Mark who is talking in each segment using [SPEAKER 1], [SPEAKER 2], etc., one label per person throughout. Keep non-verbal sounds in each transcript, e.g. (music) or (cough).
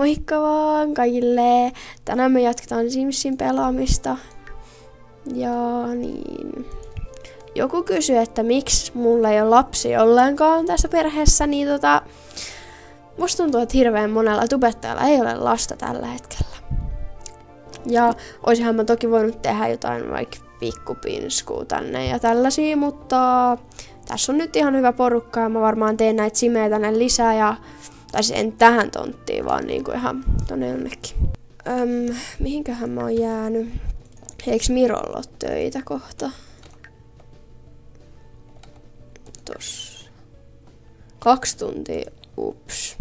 [SPEAKER 1] Moikka vaan kaikille! Tänään me jatketaan Simsin pelaamista. Ja niin... Joku kysyi, että miksi mulla ei ole lapsi ollenkaan tässä perheessä, niin tota... Musta tuntuu, että hirveän monella tubettajalla ei ole lasta tällä hetkellä. Ja oisinhan mä toki voinut tehdä jotain vaikka pikkupinskuu tänne ja tällaisia, mutta tässä on nyt ihan hyvä porukka ja mä varmaan teen näitä simejä tänne lisää ja tai siis en tähän tonttiin, vaan niinku ihan tonne jonnekin. Öm, mihinköhän mä oon jäänyt? Eiks Mirolla ole töitä kohta? Tossa. Kaksi tuntia, ups.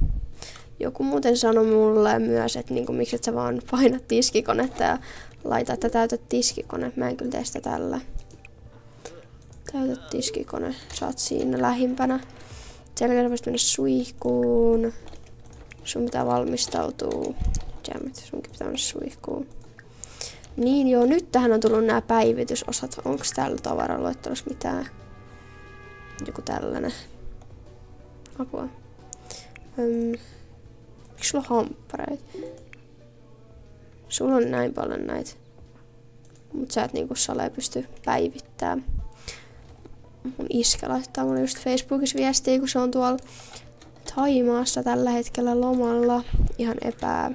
[SPEAKER 1] Joku muuten sanoi mulle myös, että niinku, miksi et sä vaan painat tiskikonetta ja laita, että täytät tiskikone. Mä en kyllä tee sitä tällä. Täytät tiskikone, saat siinä lähimpänä. Selkeästi voisit mennä suihkuun. Sun pitää valmistautua. Jammit, sunkin pitää mennä suihkuun. Niin joo, nyt tähän on tullut nämä päivitysosat. Onko täällä tavaraloittelussa mitään? Joku tällainen. Apua. Öm, miksi sulla on hamppareita? Sulla on näin paljon näitä. Mut sä et niinku sale pysty päivittämään mun iskä laittaa mulle just Facebookissa viestiä, kun se on tuolla Taimaassa tällä hetkellä lomalla. Ihan epää.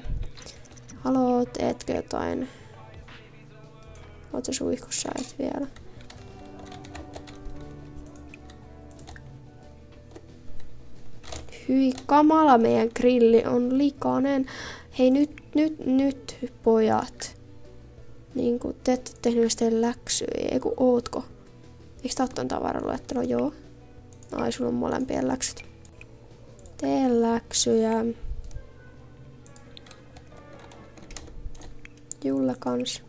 [SPEAKER 1] Haloo, teetkö jotain? Oot suihkussa et vielä? Hyi kamala, meidän grilli on likainen. Hei nyt, nyt, nyt pojat. Niin kuin te ette tehnyt läksyä, ei kun ootko? Eikö tää ottaa tavaraluettelo? Joo. Ai, sulla on molempien läksyt. Tee läksyjä. Julle kans.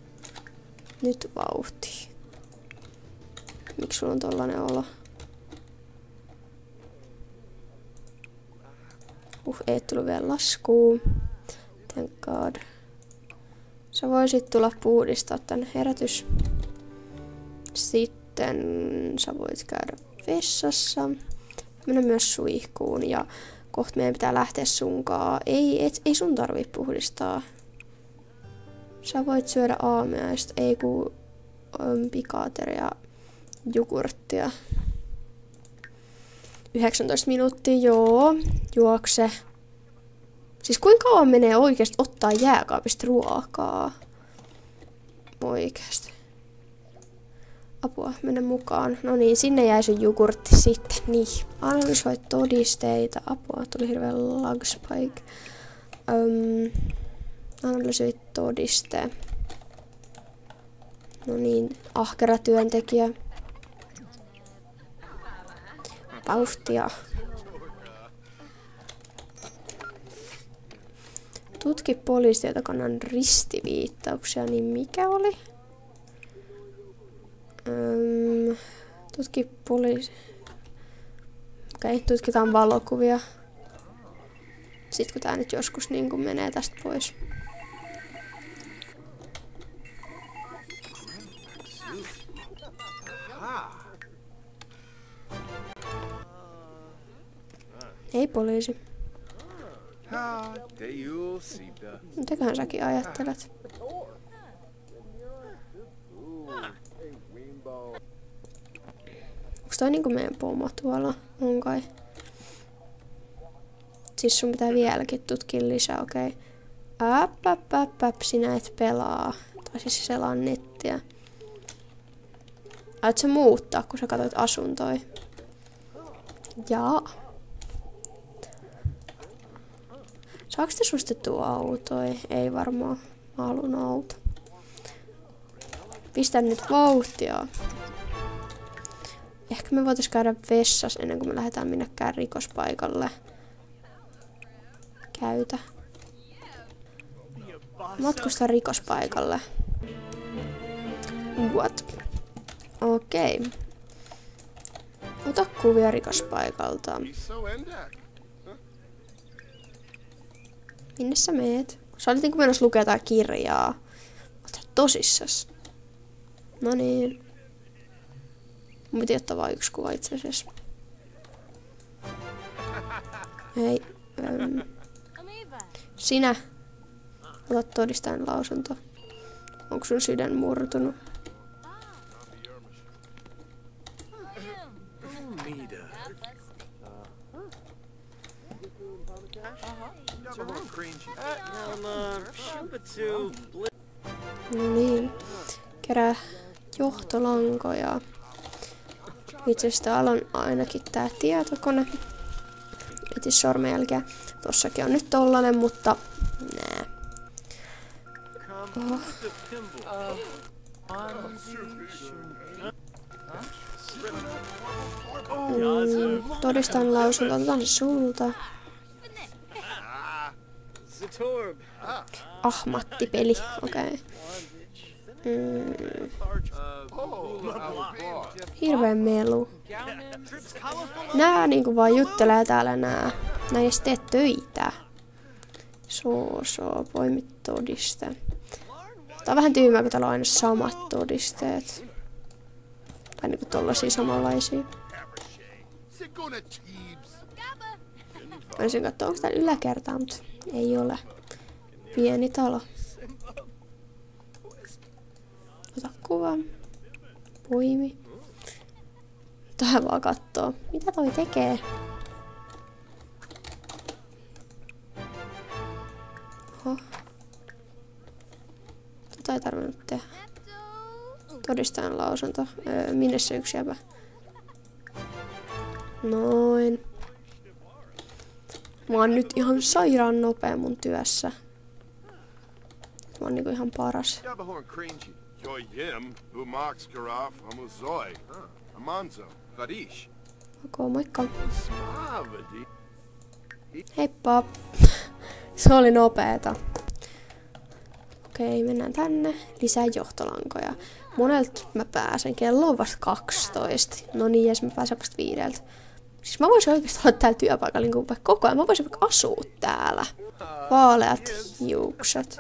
[SPEAKER 1] Nyt vauhti. Miksi sulla on tollanen olo? Uh, ei tullut vielä laskuun. Thank god. Sä voisit tulla puhdistaa tän herätys. Sitten sitten sä voit käydä vessassa, mennä myös suihkuun ja kohta meidän pitää lähteä sunkaa. Ei, et, ei sun tarvi puhdistaa. Sä voit syödä aamiaista, ei ku pikaateria, jogurttia. 19 minuuttia, joo, juokse. Siis kuinka kauan menee oikeasti ottaa jääkaapista ruokaa? Oikeasti apua, mennä mukaan. No niin, sinne jäi sun jogurtti sitten. Niin, analysoi todisteita. Apua, tuli hirveä lag spike. Um, analysoi todiste. No niin, ahkera työntekijä. Vauhtia. Tutki poliisitietokannan ristiviittauksia, niin mikä oli? Öm, tutki poliisi. Okei, okay, tutkitaan valokuvia. Sitten kun tää nyt joskus niin kun menee tästä pois. Ei poliisi. Mitäköhän säkin ajattelet? Onks toi niinku meidän pomo tuolla? On kai. Siis sun pitää vieläkin tutkia lisää, okei. Okay. Äp, äp, sinä et pelaa. Tai siis selaa nettiä. Aiot sä muuttaa, kun sä katsoit asuntoi? Jaa. Saako te sustettua autoi? Ei varmaan. Mä haluun auto. Pistän nyt vauhtia. Ehkä me voitais käydä vessassa ennen kuin me lähdetään minnekään rikospaikalle. Käytä. Matkusta rikospaikalle. What? Okei. Okay. Ota kuvia rikospaikalta. Minne sä meet? Sä olit niinku menossa lukea jotain kirjaa. Ota tosissas. No niin. Mun piti ottaa vain yksi kuva itse asiassa. Hei. Ähm. Sinä. Ota todistajan lausunto. Onko sun sydän murtunut? No niin. Kerää johtolankoja. Asiassa täällä on ainakin tää tietokone. Etsi sormenjälkeä. Tossakin on nyt tollanen, mutta nää. Oho. Mm, todistan lausunto. Otetaan se sulta. Ahmatti-peli. Okei. Okay. Mm. Hirveen melu. Nää niinku vaan juttelee täällä nää. Nää ei tee töitä. Soo, soo, poimi todiste. Tää on vähän tyhmää, kun täällä on aina samat todisteet. Tai niinku tollasia samanlaisia. Voisin katsoa, onko täällä yläkertaa, mutta ei ole. Pieni talo. Ota kuva. Poimi. Tähän vaan kattoo. Mitä toi tekee? Oho. Tota ei tarvinnut tehdä. Todistajan lausunto. Öö, minne se yksi jäbä? Noin. Mä oon nyt ihan sairaan nopea mun työssä. Mä oon niinku ihan paras. Ok, moikka. Heippa. Se oli nopeeta. Okei, mennään tänne. Lisää johtolankoja. Monelta mä pääsen. Kello on vasta 12. No niin, jes mä pääsen vasta viideltä. Siis mä voisin oikeasti olla täällä työpaikalla niin vaikka koko ajan. Mä voisin vaikka asua täällä. Vaaleat hiukset.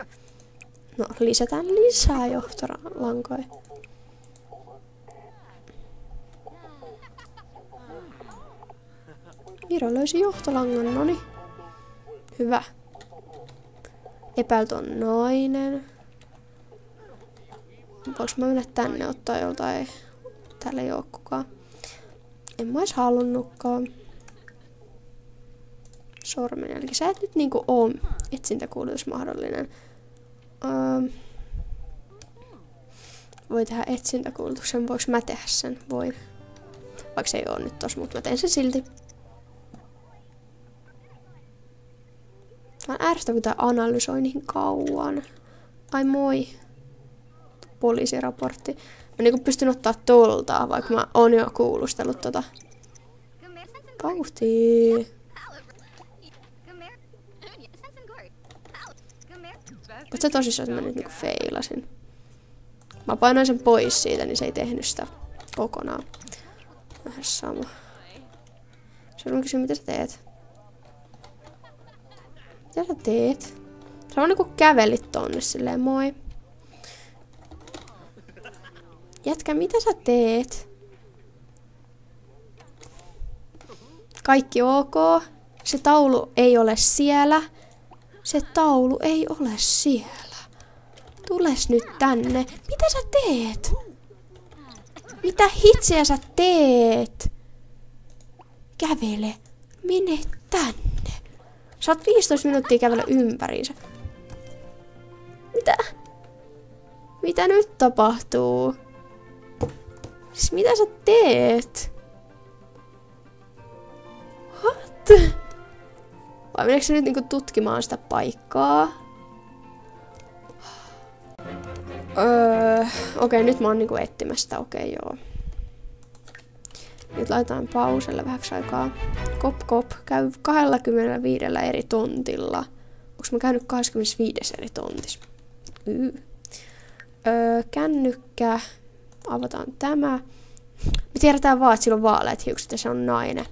[SPEAKER 1] No, lisätään lisää johtolankoja. Viro löysi johtolangan, noni. Hyvä. Epäilty on nainen. Voinko mä mennä tänne ottaa joltain? Täällä ei oo kukaan. En mä ois halunnutkaan. Sormenjälki. Sä et nyt niinku oo etsintäkuulutus mahdollinen. Um, voi tehdä etsintäkuulutuksen. Voinko mä tehdä sen? Voin. Vaikka se ei oo nyt tos, mutta mä teen sen silti. Mä ärsytä, kun tää analysoi niin kauan. Ai moi. Poliisiraportti. Mä niinku pystyn ottaa toltaa, vaikka mä oon jo kuulustellut tota. Vauhtii. Oot sä tosissaan, että mä nyt niinku feilasin? Mä painoin sen pois siitä, niin se ei tehnyt sitä kokonaan. Vähän sama. Seuraava kysyä, mitä sä teet? Mitä sä teet? Sä vaan niinku kävelit tonne silleen, moi. Jätkä, mitä sä teet? Kaikki ok. Se taulu ei ole siellä. Se taulu ei ole siellä. Tules nyt tänne. Mitä sä teet? Mitä hitsiä sä teet? Kävele. Mene tänne. Saat 15 minuuttia kävellä ympäriinsä. Mitä? Mitä nyt tapahtuu? Siis mitä sä teet? What? Vai meneekö se nyt niinku tutkimaan sitä paikkaa? Öö, okei, okay, nyt mä oon niinku etsimästä, okei okay, joo. Nyt laitetaan pauselle vähäksi aikaa. Kop kop, käy 25 eri tontilla. Onks mä käynyt 25 eri tontis? Yy. Öö, kännykkä. Avataan tämä. Me tiedetään vaan, että sillä on vaaleat hiukset ja se on nainen.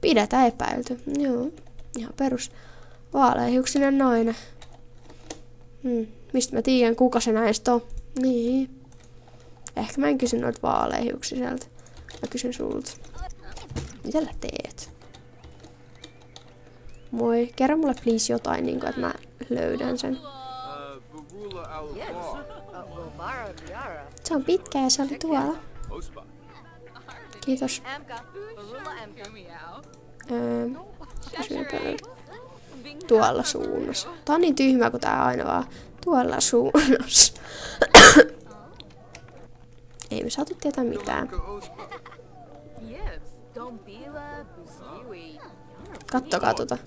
[SPEAKER 1] Pidetään epäilty. Joo. Ihan perus vaaleahiuksinen nainen. Hmm. Mistä mä tiedän, kuka se näistä on? Niin. Ehkä mä en kysy noita vaaleahiuksiselta. Mä kysyn sulta. Mitä sä teet? Moi, kerro mulle please jotain, niin kuin, että mä löydän sen. Se on pitkä ja se oli tuolla. Kiitos.
[SPEAKER 2] Amka.
[SPEAKER 1] Tuolla suunnassa. Tää on niin tyhmä, kun tää aina vaan tuolla suunnassa. (coughs) Ei me saatu tietää mitään. Kattokaa tota.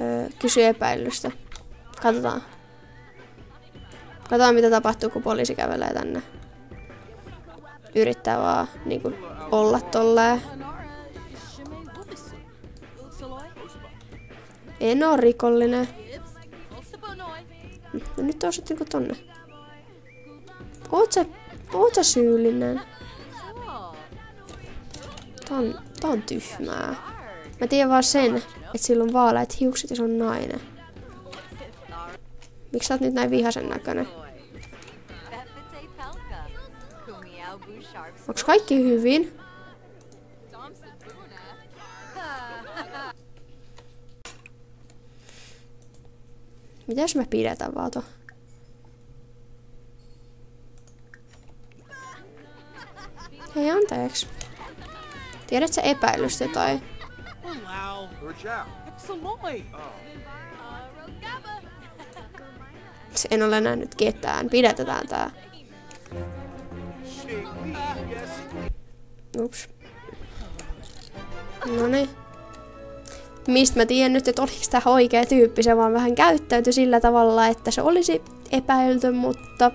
[SPEAKER 1] Öö, kysy epäilystä. Katsotaan. Katsotaan mitä tapahtuu, kun poliisi kävelee tänne. Yrittää vaan niinku olla tolleen. En oo rikollinen. No nyt osut niinku tonne. Oot sä, oot sä syyllinen? Tää on, tää on tyhmää. Mä tiedän vaan sen, että sillä on vaaleat hiukset ja se on nainen. Miksi sä oot nyt näin vihasen näköinen? Onks kaikki hyvin? Mitäs mä pidetään vaan to? Hei anteeksi. Tiedät sä epäilystä tai? En ole nähnyt ketään. Pidetään tää. Ups. Noniin. Mistä mä tiedän nyt, että oliko tämä oikea tyyppi, se vaan vähän käyttäytyi sillä tavalla, että se olisi epäilty, mutta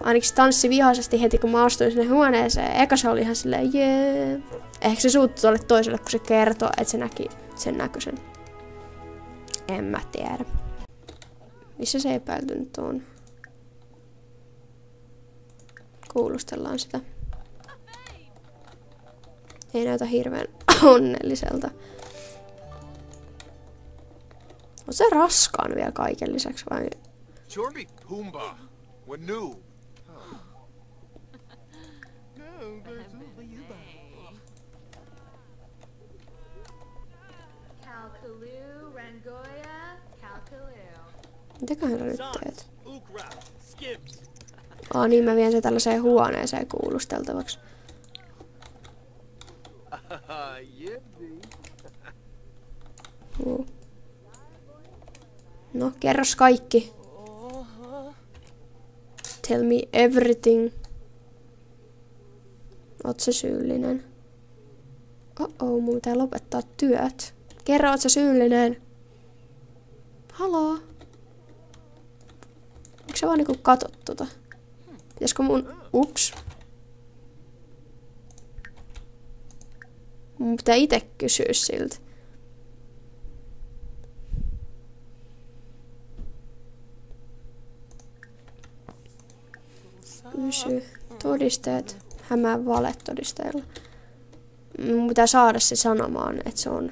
[SPEAKER 1] ainakin se tanssi vihaisesti heti, kun mä astuin sinne huoneeseen. Eka se oli ihan silleen, jee. Ehkä se suuttui tuolle toiselle, kun se kertoi, että se näki sen näköisen. En mä tiedä. Missä se epäilty nyt on? Kuulustellaan sitä. Ei näytä hirveän (clears throat) onnelliselta. On se raskaan vielä kaiken lisäksi vai?
[SPEAKER 3] Chorby. Pumbaa. Wanu.
[SPEAKER 1] Mitäköhän sä nyt teet? Aa niin, mä vien se tällaiseen huoneeseen kuulusteltavaksi. No, kerros kaikki. Tell me everything. Oot sä syyllinen? Oh-oh, mun pitää lopettaa työt. Kerro, oot sä syyllinen? Haloo? Miksi sä vaan niinku katot tota? Pitäisikö mun... Ups. Mun pitää itse kysyä siltä. Kysy. Todisteet. Hämää valetodisteilla. Mun pitää saada se sanomaan, että se on...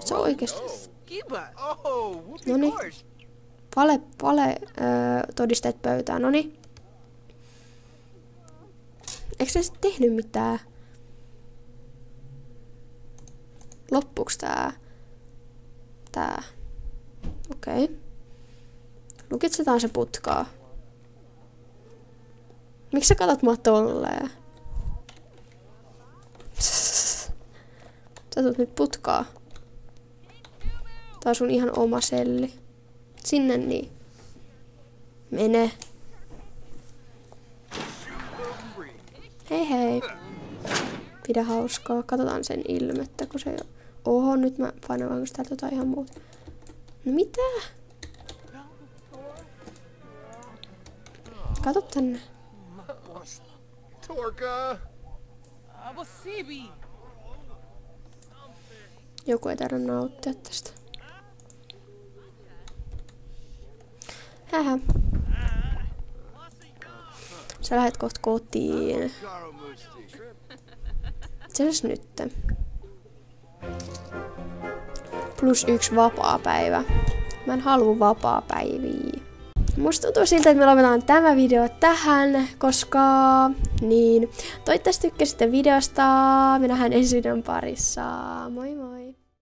[SPEAKER 1] Se on oikeesti...
[SPEAKER 3] Gosh.
[SPEAKER 1] Vale, vale öö, todisteet pöytään. Noni. Eikö se sit tehnyt mitään? Loppuks tää? Tää. Okei. Okay. Lukitsetaan se putkaa. Miksi sä katot mua tolleen? Sä nyt putkaa. Tää on sun ihan oma selli. Sinne niin. Mene. Hei hei. Pidä hauskaa. Katsotaan sen ilmettä, kun se jo... Oho, nyt mä painan vaan täältä jotain ihan muuta. No mitä? Kato tänne.
[SPEAKER 3] Torka.
[SPEAKER 1] Joku ei tarvitse nauttia tästä. Hähä. Sä lähet kohta kotiin. Asiassa nyt. Plus yksi vapaa päivä. Mä en halua vapaa päiviä. musta tuntuu siltä, että me lopetaan tämä video tähän, koska niin, toivottavasti tykkäsitte videosta. Me nähdään ensi videon parissa. Moi moi!